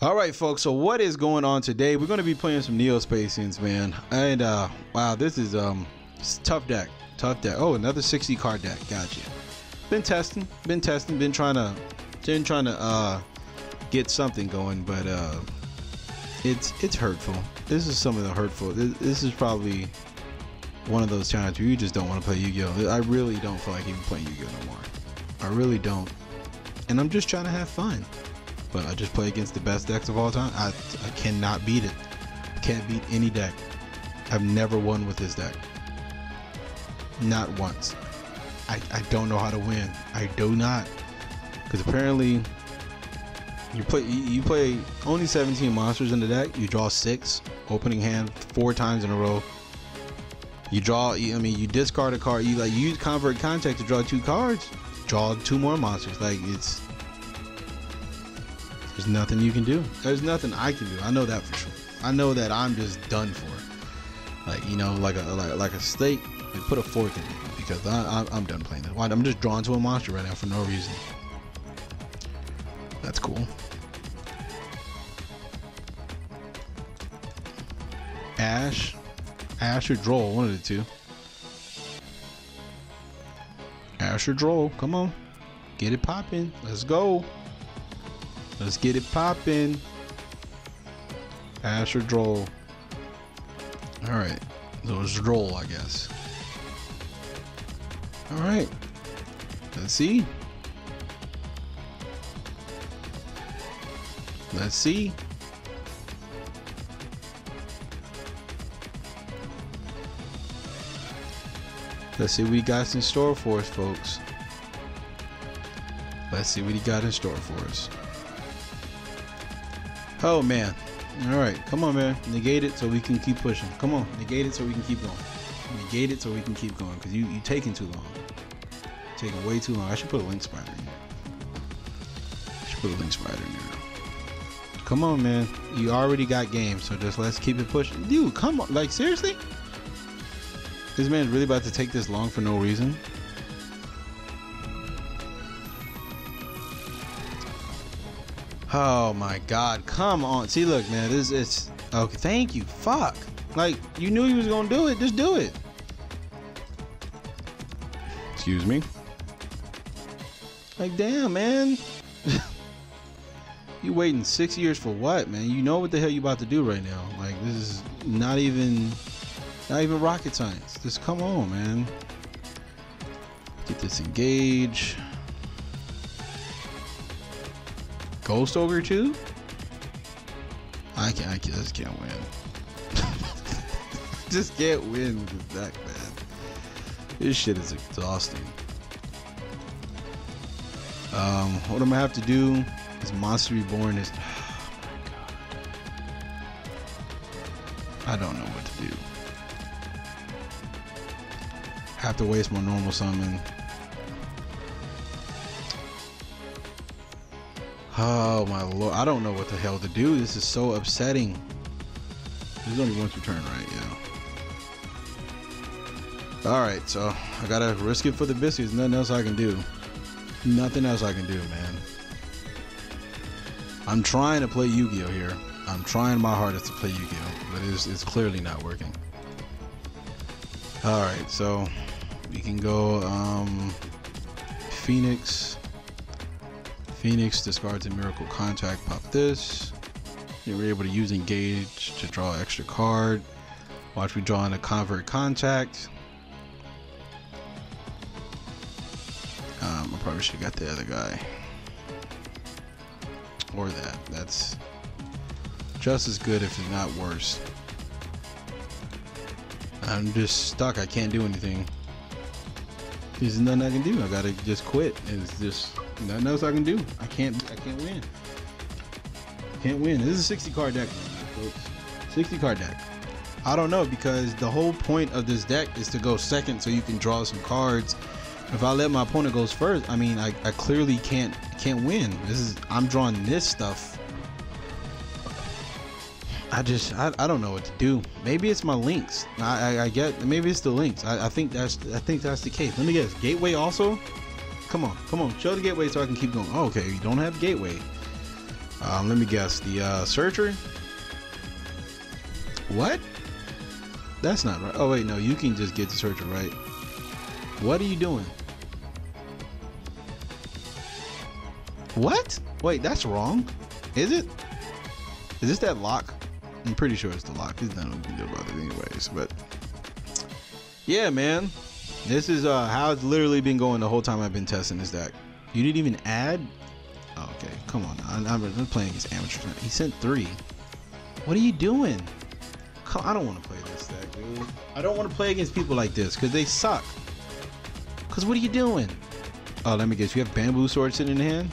All right, folks. So what is going on today? We're going to be playing some Neo-Spacians, man. And uh wow, this is um tough deck. Tough deck. Oh, another 60 card deck. Gotcha. Been testing, been testing, been trying to been trying to uh get something going, but uh it's it's hurtful. This is some of the hurtful. This, this is probably one of those times where you just don't want to play Yu-Gi-Oh. I really don't feel like even playing Yu-Gi-Oh no more. I really don't. And I'm just trying to have fun but I just play against the best decks of all time. I, I cannot beat it. Can't beat any deck. I've never won with this deck. Not once. I, I don't know how to win. I do not. Because apparently you play you play only 17 monsters in the deck. You draw six opening hand four times in a row. You draw. I mean, you discard a card. You like use convert contact to draw two cards. Draw two more monsters. Like it's nothing you can do. There's nothing I can do. I know that for sure. I know that I'm just done for. Like you know, like a like, like a steak. They put a fork in it because I, I, am done playing this. I'm just drawn to a monster right now for no reason. That's cool. Ash, Ash or Droll, one of the two. Ash or Droll, come on, get it popping. Let's go. Let's get it popping. Ash or Droll. Alright. So it's Droll, I guess. Alright. Let's see. Let's see. Let's see what he got in store for us, folks. Let's see what he got in store for us. Oh man. Alright, come on man. Negate it so we can keep pushing. Come on, negate it so we can keep going. Negate it so we can keep going. Because you you taking too long. taking way too long. I should put a link spider in here. I should put a link spider in there. Come on man. You already got game, so just let's keep it pushing. Dude, come on. Like seriously? This man's really about to take this long for no reason? Oh my god, come on. See, look, man, this is okay. Thank you. Fuck. Like, you knew he was gonna do it. Just do it. Excuse me. Like, damn, man. you waiting six years for what, man? You know what the hell you about to do right now. Like, this is not even, not even rocket science. Just come on, man. Get this engaged. Ghost Ogre too? I can't. I just can't win. just can't win with this deck, man. This shit is exhausting. Um, what I'm gonna have to do is Monster Reborn is. Oh I don't know what to do. Have to waste my normal summon. Oh my lord, I don't know what the hell to do. This is so upsetting. There's only one return, right? Yeah. Alright, so I gotta risk it for the biscuits. Nothing else I can do. Nothing else I can do, man. I'm trying to play Yu-Gi-Oh here. I'm trying my hardest to play Yu-Gi-Oh, but it's, it's clearly not working. Alright, so we can go um, Phoenix. Phoenix discards a Miracle Contact, pop this. You're able to use Engage to draw extra card. Watch me draw in a Convert Contact. Um, I probably should have got the other guy. Or that. That's just as good, if not worse. I'm just stuck. I can't do anything. There's nothing I can do. I gotta just quit. It's just nothing else I can do. I can't. I can't win. Can't win. This is a 60 card deck, folks. 60 card deck. I don't know because the whole point of this deck is to go second so you can draw some cards. If I let my opponent goes first, I mean, I, I clearly can't can't win. This is I'm drawing this stuff I just I, I don't know what to do. Maybe it's my links. I, I, I get maybe it's the links. I, I think that's I think that's the case. Let me guess. Gateway also. Come on, come on. Show the gateway so I can keep going. Oh, okay, you don't have gateway. Um, let me guess. The uh, Searcher? What? That's not right. Oh, wait, no. You can just get the Searcher, right? What are you doing? What? Wait, that's wrong. Is it? Is this that lock? I'm pretty sure it's the lock. There's nothing we can do about it anyways. But yeah, man. This is uh, how it's literally been going the whole time I've been testing this deck. You didn't even add? Oh, okay, come on. I'm, I'm playing against amateurs. He sent three. What are you doing? I don't want to play this deck, dude. I don't want to play against people like this because they suck. Because what are you doing? Oh, let me guess. You have bamboo sword sitting in hand?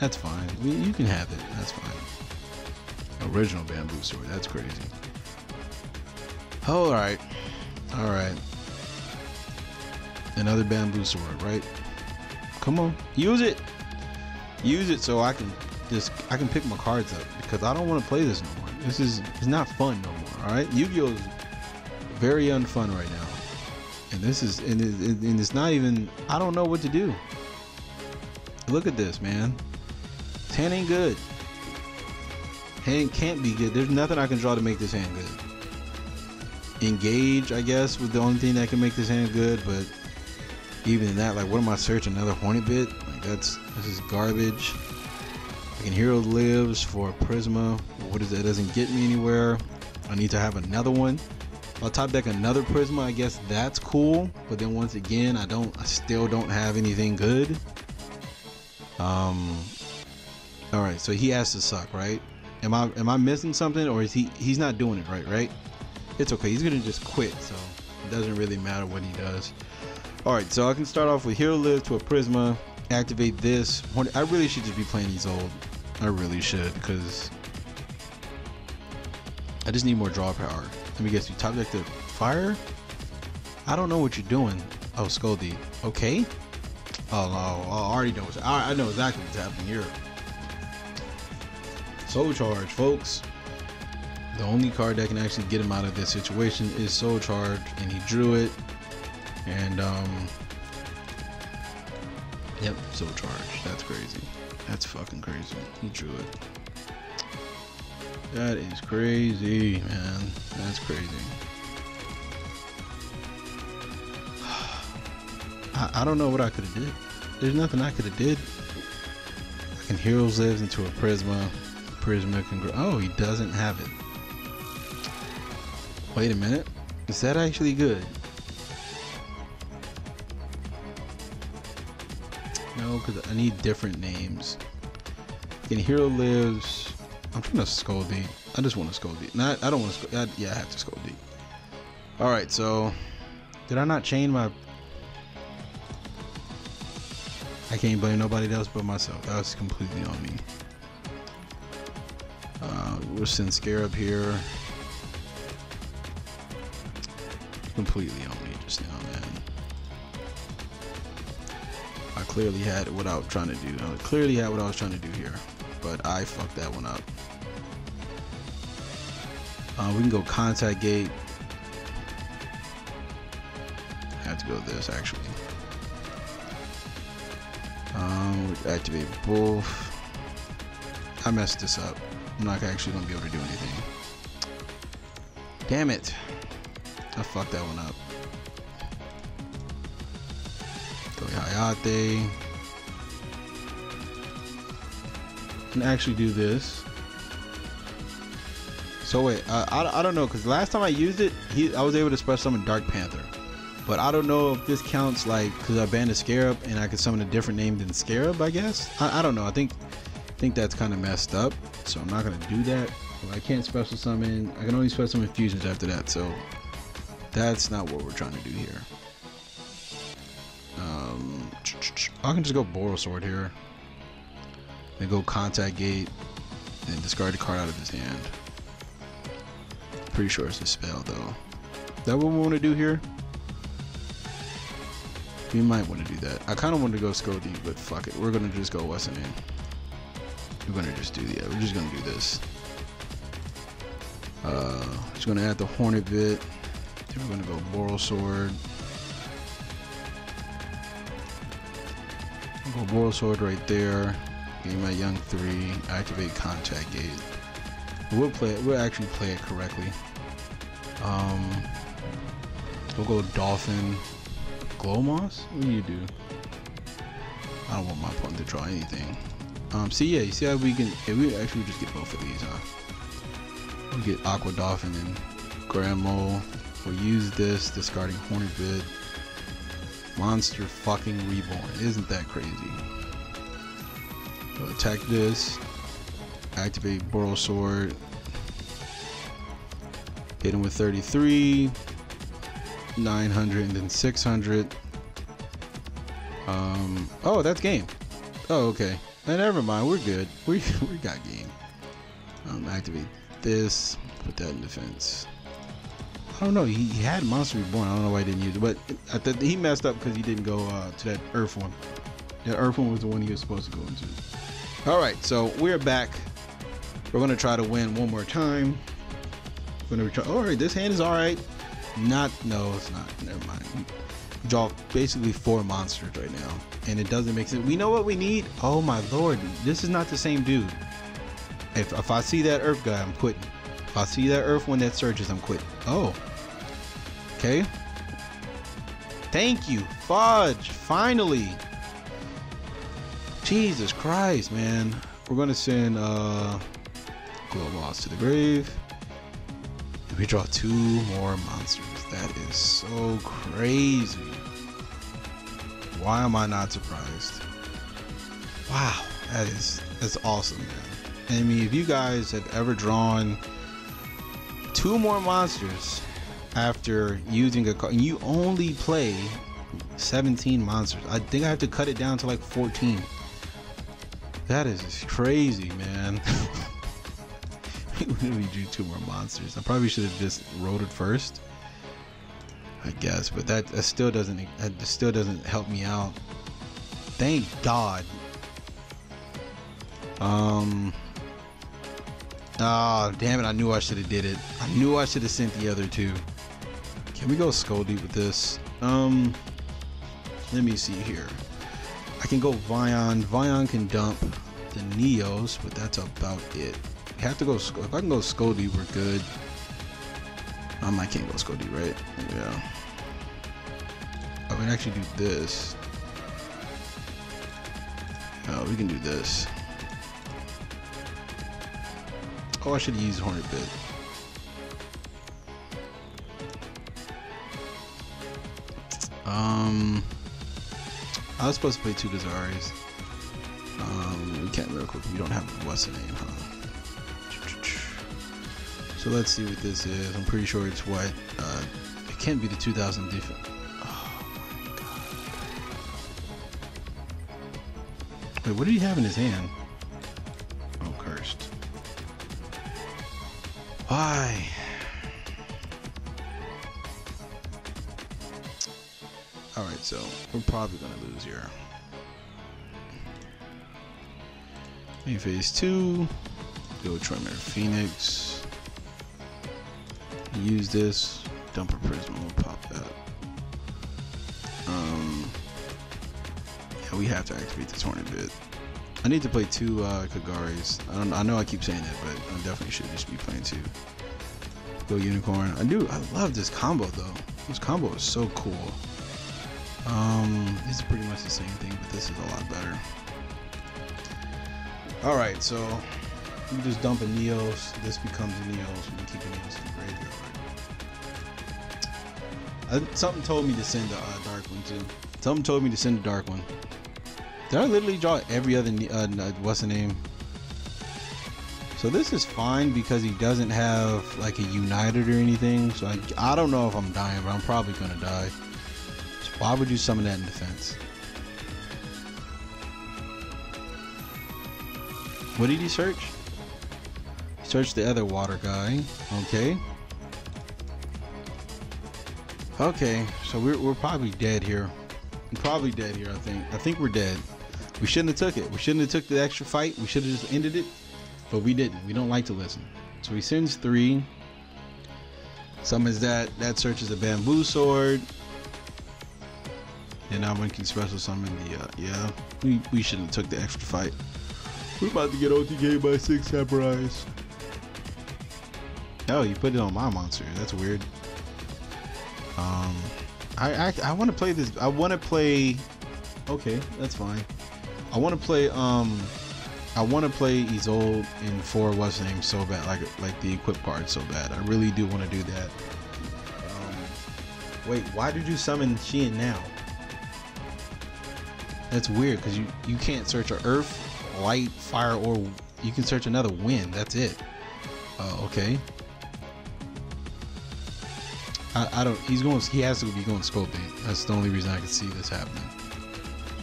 That's fine. You can have it. That's fine. Original bamboo sword. That's crazy. Oh, all right. All right. Another bamboo sword, right? Come on. Use it. Use it so I can just I can pick my cards up because I don't want to play this no more. This is it's not fun no more. All right. Yu-Gi-Oh is very unfun right now. And this is and, it, and it's not even I don't know what to do. Look at this, man. Hand ain't good. Hand can't be good. There's nothing I can draw to make this hand good. Engage, I guess, was the only thing that can make this hand good, but even in that, like, what am I searching? Another Hornet bit? Like, that's this is garbage. I can Hero lives for Prisma. What is that? It doesn't get me anywhere. I need to have another one. I'll top deck another Prisma. I guess that's cool. But then once again, I don't. I still don't have anything good. Um, all right, so he has to suck, right? Am I am I missing something, or is he he's not doing it right? Right? It's okay. He's gonna just quit, so it doesn't really matter what he does. All right, so I can start off with Hero Live to a Prisma, activate this. I really should just be playing these old. I really should, because I just need more draw power. Let me guess, you top deck the fire? I don't know what you're doing. Oh, Scoldy. Okay. Oh no, I already know. what's, I know exactly what's happening here. Soul Charge, folks. The only card that can actually get him out of this situation is Soul Charge, and he drew it. And, um, yep, Soul Charge. That's crazy. That's fucking crazy. He drew it. That is crazy, man. That's crazy. I, I don't know what I could have did. There's nothing I could have did. I can Heroes Lives into a Prisma. Prisma can grow. Oh, he doesn't have it. Wait a minute. Is that actually good? No, because I need different names. In Hero Lives. I'm trying to Skull Deep. I just want to Skull Deep. Not, I don't want to. Yeah, I have to Skull Deep. All right, so did I not chain my? I can't blame nobody else but myself. That was completely on me. Uh, we'll send Scarab here. Completely on clearly had what I was trying to do. I clearly had what I was trying to do here, but I fucked that one up. Uh, we can go contact gate. I have to go this actually. Um, activate both. I messed this up. I'm not actually gonna be able to do anything. Damn it. I fucked that one up. Hayate. Can actually do this. So wait, uh, I, I don't know, because last time I used it, he I was able to special summon Dark Panther. But I don't know if this counts like, because I banned a Scarab and I could summon a different name than Scarab, I guess? I, I don't know, I think I think that's kind of messed up so I'm not gonna do that. I can't special summon. I can only special summon fusions after that, so that's not what we're trying to do here. I can just go Boral Sword here. Then go Contact Gate, and discard the card out of his hand. Pretty sure it's a spell though. That what we want to do here? We might want to do that. I kind of want to go Scody, but fuck it. We're gonna just go the name? We're gonna just do the. Yeah, we're just gonna do this. Uh, just gonna add the Hornet bit. Then we're gonna go Boral Sword. Go Boral Sword right there. Game my young three. Activate contact gate. We'll play it. We'll actually play it correctly. Um, we'll go dolphin. Glowmoss. What do you do? I don't want my opponent to draw anything. Um, see, yeah, you see how we can. We actually just get both of these, huh? We get Aqua Dolphin and Grand Mole. We'll use this, discarding Hornet Bit. Monster fucking reborn. Isn't that crazy? We'll attack this. Activate Boral Sword. Hit him with 33. 900 and then 600. Um, oh, that's game. Oh, okay. Uh, never mind. We're good. We, we got game. Um, activate this. Put that in defense. I don't know. He, he had Monster Reborn. I don't know why he didn't use it, but I th- he messed up because he didn't go uh, to that Earth one. That Earth one was the one he was supposed to go into. All right, so we're back. We're gonna try to win one more time. We're gonna try. All right, this hand is all right. Not. No, it's not. Never mind. Draw basically four monsters right now, and it doesn't make sense. We know what we need. Oh my lord, this is not the same dude. If if I see that Earth guy, I'm quitting. I see that Earth when that surges, I'm quitting. Oh. Okay. Thank you, Fudge. Finally. Jesus Christ, man. We're gonna send uh Glowmoss to the grave. And we draw two more monsters. That is so crazy. Why am I not surprised? Wow, that is that's awesome, man. I mean, if you guys have ever drawn two more monsters after using a card, you only play 17 monsters. I think I have to cut it down to like 14. That is crazy, man. we drew two more monsters. I probably should have just wrote it first. I guess, but that, that still doesn't that still doesn't help me out. Thank God. Um. Ah, oh, damn it! I knew I should have did it. I knew I should have sent the other two. Can we go skull deep with this? Um. Let me see here. I can go Vion. Vion can dump the Neos, but that's about it. We have to go. If I can go Scody, we're good. Um, I can't go Scody, right? Yeah. I can actually do this. Oh, we can do this. Oh, I should use Hornet Bit. Um, I was supposed to play two Desaris. Um, we can't real quick. We don't have what's the name, huh? So let's see what this is. I'm pretty sure it's what. Uh, it can't be the 2000 defense. Oh my god. Wait, what did he have in his hand? Oh, cursed. Why? Alright, so we're probably gonna lose here. Main phase two. Go Tremor Phoenix. Use this. Dump a prism. We'll pop that. Um. Yeah, we have to activate the Tornado bit. I need to play two uh, Kagaris. I don't. I know I keep saying that, but I definitely should just be playing two. Go Unicorn. I do. I love this combo though. This combo is so cool. Um, it's pretty much the same thing, but this is a lot better. All right, so you just dump a Neos. This becomes a Neos. We keep a Neos in the graveyard. I, something told me to send a uh, dark one too. Something told me to send a dark one. Did I literally draw every other? Uh, what's the name? So this is fine because he doesn't have like a United or anything. So I, I don't know if I'm dying, but I'm probably gonna die. So why would you summon that in defense? What did he search? Search the other water guy. Okay. Okay, so we're, we're probably dead here. I'm probably dead here, I think. I think we're dead. We shouldn't have took it. We shouldn't have took the extra fight. We should have just ended it. But we didn't. We don't like to listen. So he sends three. Summons that. That searches a bamboo sword. And now one can special summon the, uh, yeah. We, we shouldn't have took the extra fight. We're about to get OTK by six samurais. Oh, you put it on my monster. That's weird. Um, I I, I want to play this. I want to play. Okay, that's fine. I want to play. Um, I want to play Isolde in four what's name so bad, like like the equip card so bad. I really do want to do that. Um, wait, why did you summon Xian now? That's weird because you you can't search a Earth, Light, Fire, or you can search another Wind. That's it. Uh, okay. I, I don't. He's going. He has to be going Sculpting. That's the only reason I can see this happening.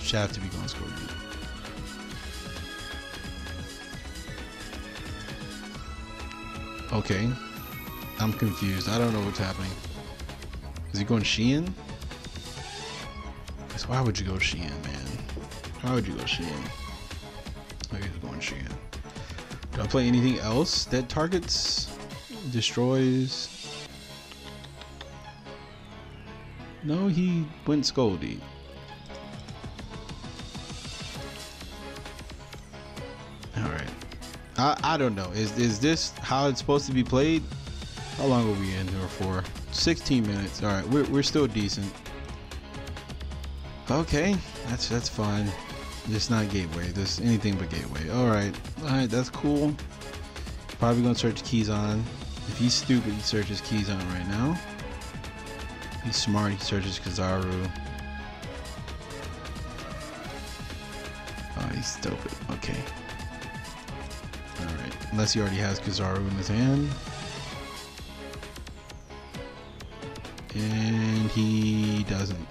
Should have to be going Sculpting. Okay. I'm confused. I don't know what's happening. Is he going? Guess why would you go Xian, man? Why would you go Xian? Maybe he's going Xian. Do I play anything else that targets, destroys? No, he went Scoldy. I, I don't know. Is is this how it's supposed to be played? How long are we in here for? 16 minutes. Alright, we're, we're still decent. Okay, that's that's fine. Just not gateway. This anything but gateway. Alright. Alright, that's cool. Probably gonna search Kizan. If he's stupid, he searches Kizan right now. He's smart, he searches Kizaru. Oh, he's stupid. Okay. Unless he already has Kizaru in his hand. And he doesn't.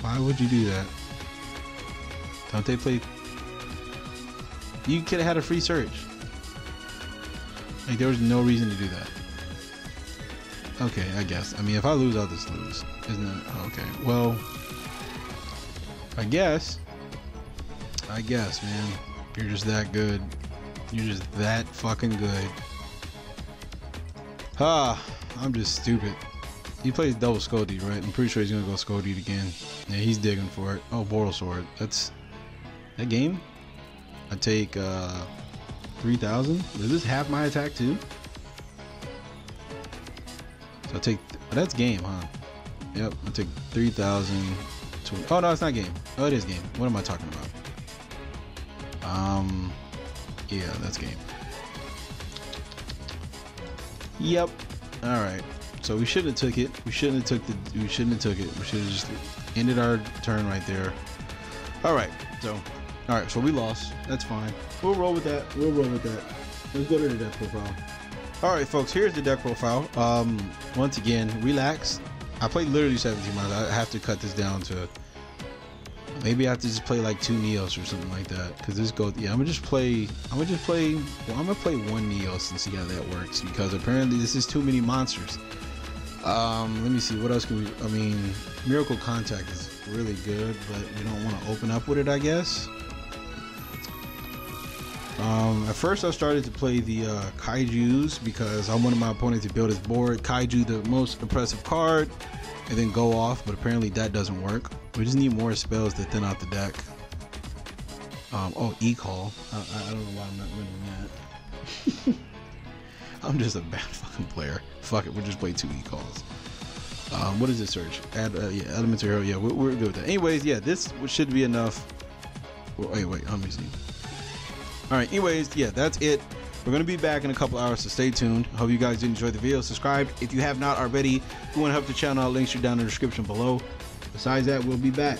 Why would you do that? Don't they play? You could have had a free search. Like there was no reason to do that. Okay, I guess. I mean, if I lose, I'll just lose. Isn't it? Oh, okay. Well, I guess. I guess, man. You're just that good. You're just that fucking good. Ah, I'm just stupid. He plays double Scoldy, right? I'm pretty sure he's gonna go Scoldy again. Yeah, he's digging for it. Oh, Boral Sword. That's that game. I take uh 3,000. Is this half my attack too? So I take, oh, that's game, huh? Yep, I take 3,000. Oh no, it's not game. Oh, it is game. What am I talking about? Um, yeah, that's game. Yep. All right. So we shouldn't have took it. We shouldn't have took the. We shouldn't have took it. We should have just ended our turn right there. All right. So, all right. So we lost. That's fine. We'll roll with that. We'll roll with that. Let's go to the deck profile. All right, folks. Here's the deck profile. Um, once again, relax. I played literally 17 miles. I have to cut this down to. Maybe I have to just play like two Neos or something like that. Cause this go. Yeah, I'm gonna just play. I'm gonna just play. Well, I'm gonna play one Neos and see how that works. Because apparently this is too many monsters. Um, let me see. What else can we? I mean, Miracle Contact is really good, but we don't want to open up with it. I guess. Um, at first, I started to play the uh, Kaiju's because I wanted my opponent to build his board. Kaiju, the most impressive card, and then go off. But apparently, that doesn't work. We just need more spells to thin out the deck. Um, oh, E-Call. I, I don't know why I'm not winning that. I'm just a bad fucking player. Fuck it, we'll just play two E-Calls. Um, what is this search? Add, uh, yeah, Elemental Hero. Yeah, we're, we're good with that. Anyways, yeah, this should be enough. Wait, wait, let me see. All right, anyways, yeah, that's it. We're going to be back in a couple hours, so stay tuned. Hope you guys did enjoy the video. Subscribe if you have not already. If you want to help the channel out, links are down in the description below. Besides that, we'll be back.